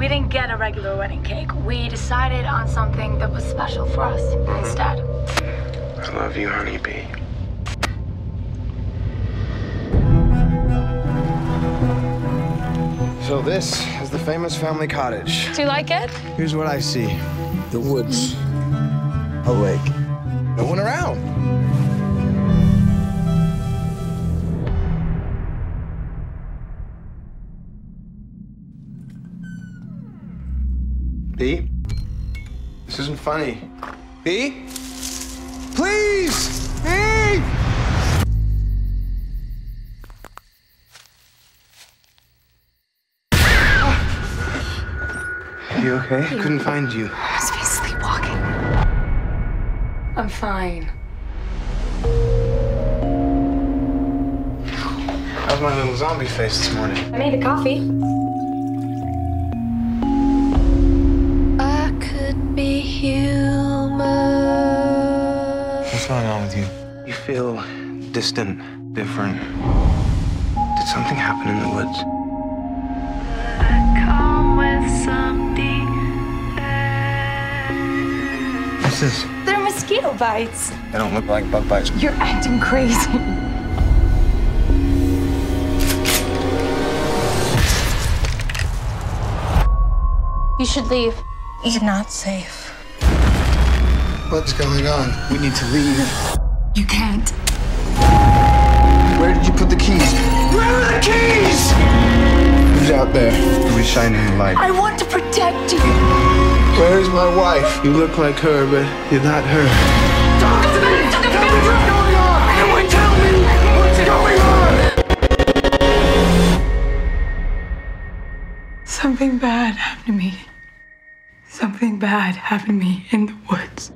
We didn't get a regular wedding cake. We decided on something that was special for us mm-hmm. instead. I love you, honeybee. So this is the famous family cottage. Do you like it? Here's what I see. The woods. Mm-hmm. A lake. No one around. B? This isn't funny. B? Please! B! You okay? I couldn't find you. I Must be sleepwalking. I'm fine. How's my little zombie face this morning? I made the coffee. Going on with you? You feel distant, different. Did something happen in the woods? Come with What's this? They're mosquito bites. They don't look like bug bites. You're acting crazy. You should leave. You're not safe. What's going on? We need to leave. You can't. Where did you put the keys? Where are the keys? Who's out there? Who's shining the light? I want to protect you. Where's my wife? You look like her, but you're not her. Talk to me! Tell me what's going on! Anyone tell me what's going on! Something bad happened to me. Something bad happened to me in the woods.